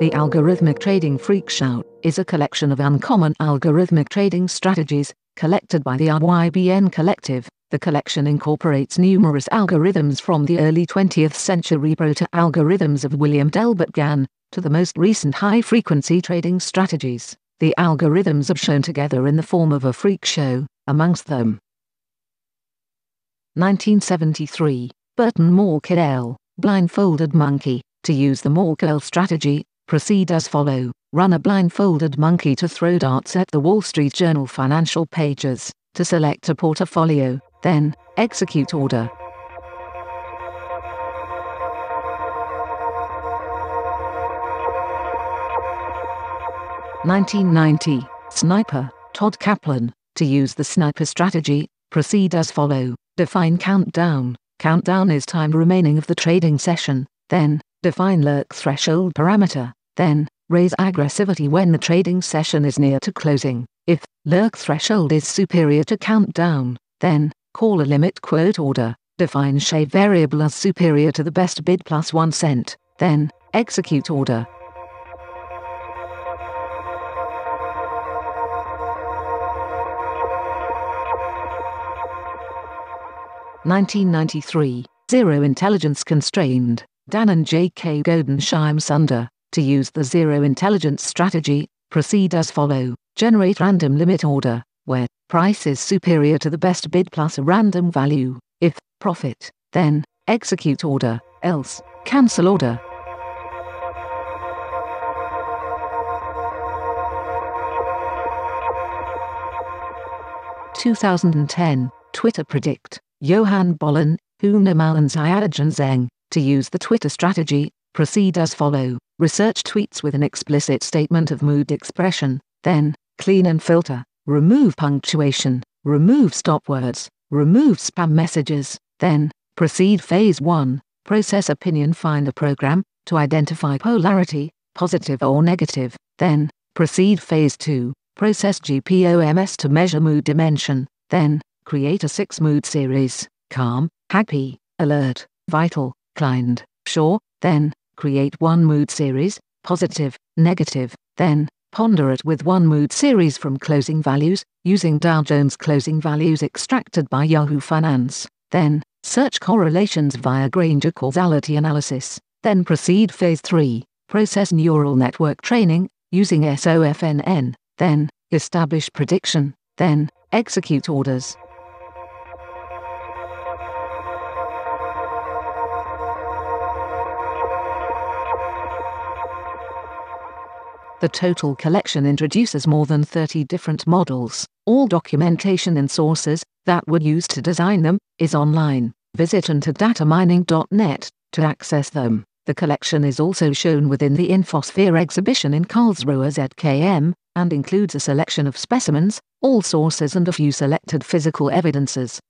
The Algorithmic Trading Freak Show is a collection of uncommon algorithmic trading strategies collected by the RYBN Collective. The collection incorporates numerous algorithms from the early 20th century proto algorithms of William Delbert Gann to the most recent high frequency trading strategies. The algorithms are shown together in the form of a freak show, amongst them. 1973, Burton Malkiel, Blindfolded Monkey. To use the Malkiel strategy, proceed as follow. Run a blindfolded monkey to throw darts at the Wall Street Journal financial pages, to select a portfolio, then, execute order. Nineteen ninety, Sniper, Todd Kaplan. To use the sniper strategy, proceed as follow. Define countdown. Countdown is time remaining of the trading session. Then, define lurk threshold parameter. Then, raise aggressivity when the trading session is near to closing. If lurk threshold is superior to countdown, then call a limit quote order. Define shave variable as superior to the best bid plus 1 cent. Then execute order. Nineteen ninety three, Zero Intelligence Constrained, Dhananjay K. Gode and Shyam Sunder. To use the zero intelligence strategy, proceed as follow. Generate random limit order, where price is superior to the best bid plus a random value. If profit, then execute order, else cancel order. Two thousand and ten, Twitter predict, Johan Bollen, Huina Mao and Zeng, to use the Twitter strategy, proceed as follow. Research tweets with an explicit statement of mood expression, then, clean and filter, remove punctuation, remove stop words, remove spam messages, then, proceed phase 1, process opinion. Finder program, to identify polarity, positive or negative, then, proceed phase 2, process GPOMS to measure mood dimension, then, create a 6 mood series, calm, happy, alert, vital, kind, sure, then, create one mood series, positive, negative, then, ponder it with one mood series from closing values, using Dow Jones closing values extracted by Yahoo Finance, then, search correlations via Granger causality analysis, then proceed phase 3, process neural network training, using SOFNN, then, establish prediction, then, execute orders. The total collection introduces more than 30 different models. All documentation and sources that were used to design them is online. Visit antidatamining.net to access them. The collection is also shown within the Infosphere exhibition in Karlsruhe ZKM and includes a selection of specimens, all sources and a few selected physical evidences.